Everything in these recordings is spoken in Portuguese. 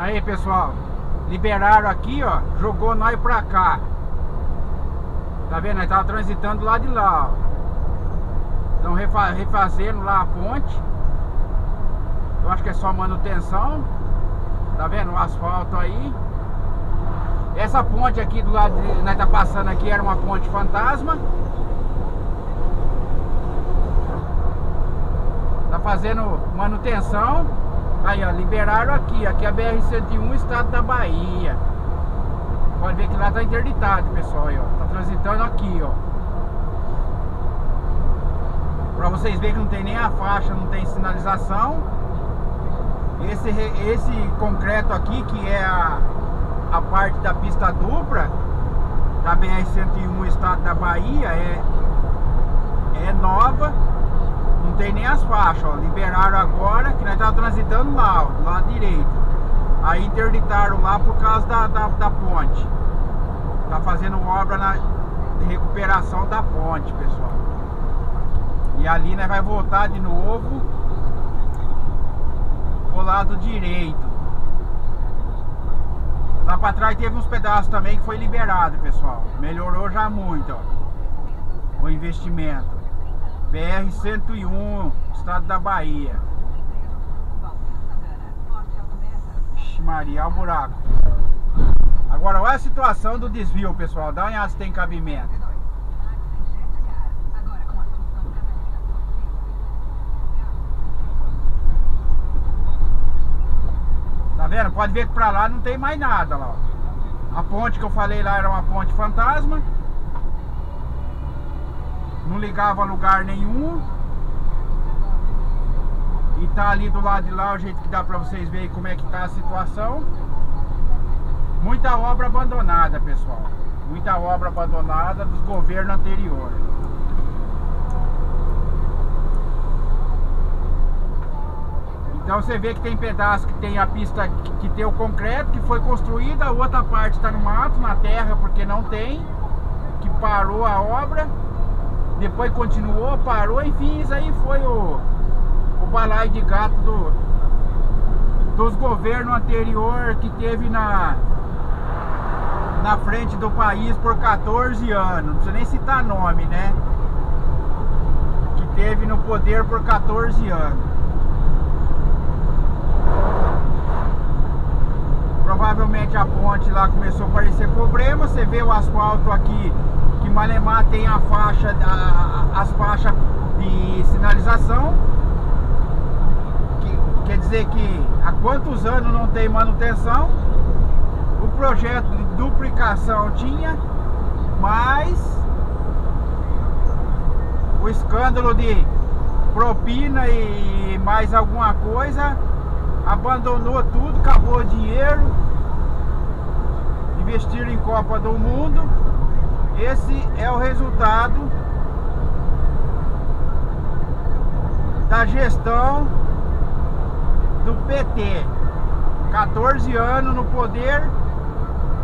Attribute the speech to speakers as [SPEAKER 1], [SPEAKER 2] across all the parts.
[SPEAKER 1] Aí pessoal, liberaram aqui, ó, jogou nós pra cá. Tá vendo? Nós tava transitando lá de lá, ó. Estão refazendo lá a ponte. Eu acho que é só manutenção. Tá vendo o asfalto aí? Essa ponte aqui do lado de nós tá passando aqui era uma ponte fantasma. Tá fazendo manutenção. Aí, ó, liberaram aqui. Aqui é a BR-101, estado da Bahia. Pode ver que lá tá interditado, pessoal. Aí, ó. Tá transitando aqui, ó. Pra vocês verem que não tem nem a faixa, não tem sinalização. Esse, esse concreto aqui, que é a, a parte da pista dupla da BR-101 Estado da Bahia, é, é nova. Tem nem as faixas, ó. Liberaram agora, que nós estávamos transitando lá, ó, do lado direito. Aí interditaram lá por causa da, da, da ponte. Tá fazendo obra na recuperação da ponte, pessoal. E ali nós vai voltar de novo pro lado direito. Lá pra trás teve uns pedaços também que foi liberado, pessoal. Melhorou já muito, ó. O investimento. BR-101, estado da Bahia. Ixi, Maria, olha o buraco. Agora, olha a situação do desvio, pessoal. Dá uma se tem cabimento. vendo? Pode ver que pra lá não tem mais nada lá. A ponte que eu falei lá era uma ponte fantasma. Não ligava lugar nenhum. E tá ali do lado de lá o jeito que dá pra vocês verem como é que tá a situação. Muita obra abandonada, pessoal. Muita obra abandonada dos governos anteriores. Então você vê que tem pedaço que tem a pista que, que tem o concreto, que foi construída, a outra parte está no mato, na terra, porque não tem, que parou a obra, depois continuou, parou, enfim, isso aí foi o, o de gato do, dos governos anterior que teve na, na frente do país por 14 anos, não precisa nem citar nome, né? Que teve no poder por 14 anos. Provavelmente a ponte lá começou a aparecer problema. Você vê o asfalto aqui, que Malemar tem a faixa, a, as faixas de sinalização. Que, quer dizer que há quantos anos não tem manutenção. O projeto de duplicação tinha, mas o escândalo de propina e mais alguma coisa abandonou tudo, acabou o dinheiro, investiram em Copa do Mundo. Esse é o resultado da gestão do PT. 14 anos no poder,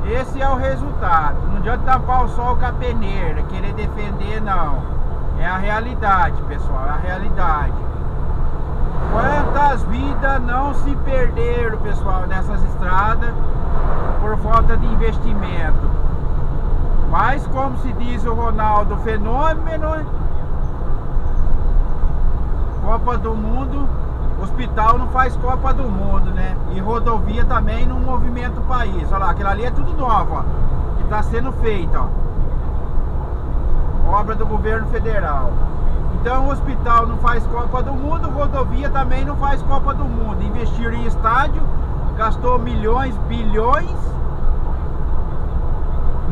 [SPEAKER 1] esse é o resultado. Não adianta tampar o sol com a peneira, querer defender, não. É a realidade, pessoal, é a realidade. Quantas vidas não se perderam, pessoal, nessas estradas por falta de investimento. Mas como se diz o Ronaldo, fenômeno Copa do Mundo, hospital não faz Copa do Mundo, né? E rodovia também não movimenta o país. Olha lá, aquela ali é tudo nova, ó, que está sendo feita, ó. Obra do governo federal. Então o hospital não faz Copa do Mundo, rodovia também não faz Copa do Mundo. Investir em estádio, gastou milhões, bilhões.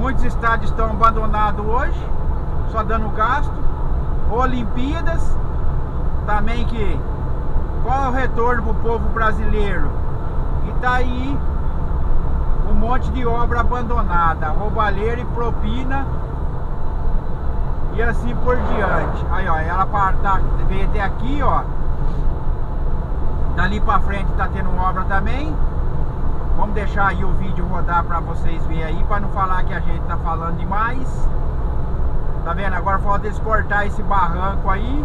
[SPEAKER 1] Muitos estádios estão abandonados hoje, só dando gasto. Olimpíadas, também que qual é o retorno para o povo brasileiro? E tá aí um monte de obra abandonada, roubalheira e propina e assim por diante. Aí, ó, ela tá, veio até aqui, ó. Dali pra frente tá tendo obra também. Vamos deixar aí o vídeo rodar pra vocês verem aí, pra não falar que a gente tá falando demais. Tá vendo? Agora falta eles cortar esse barranco aí.